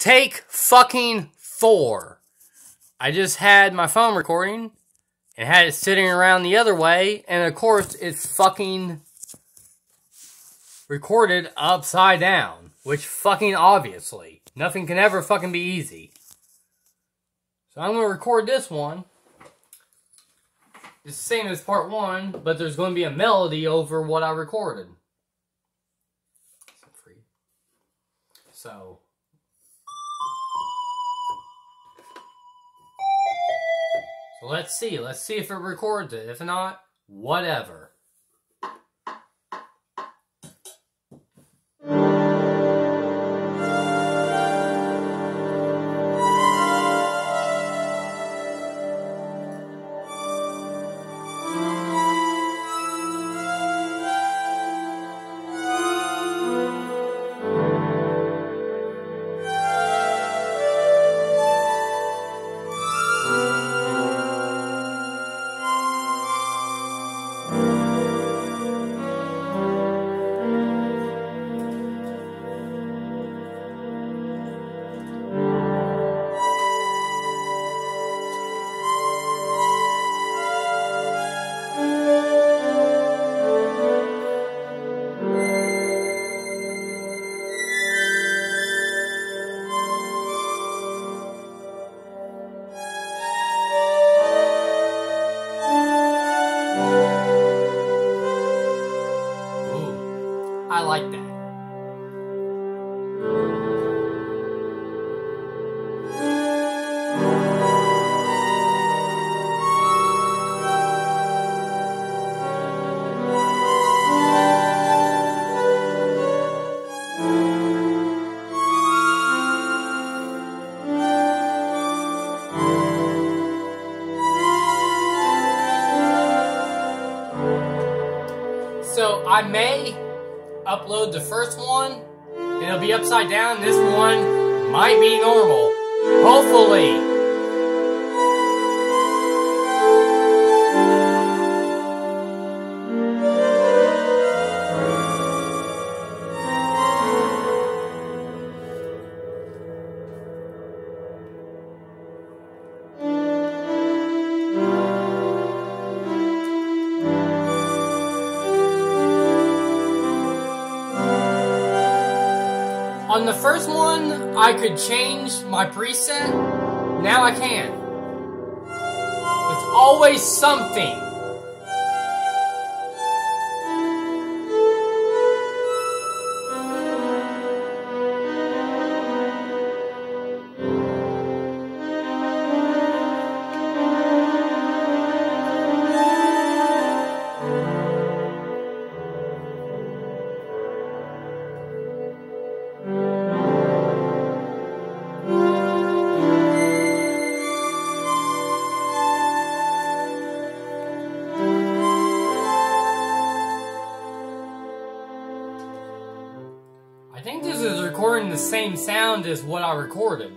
Take fucking four. I just had my phone recording and had it sitting around the other way, and of course, it's fucking recorded upside down, which fucking obviously. Nothing can ever fucking be easy. So I'm gonna record this one. It's the same as part one, but there's going to be a melody over what I recorded. So. Let's see. Let's see if it records it. If not, whatever. So I may upload the first one, it'll be upside down. This one might be normal. Hopefully. On the first one, I could change my preset. Now I can. It's always something. I think this is recording the same sound as what I recorded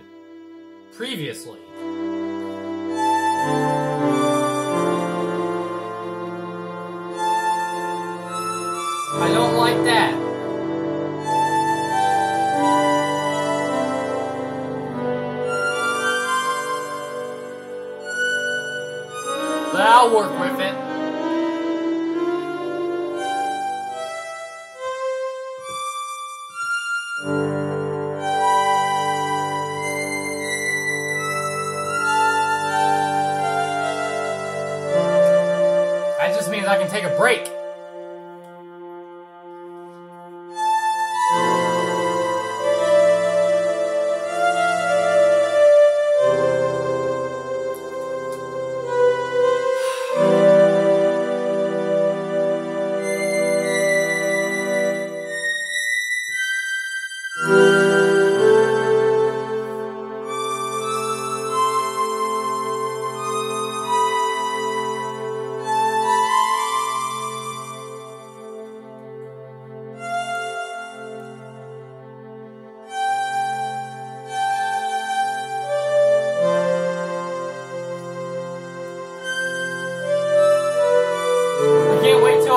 previously. I don't like that. Means I can take a break.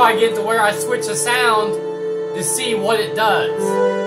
I get to where I switch the sound to see what it does.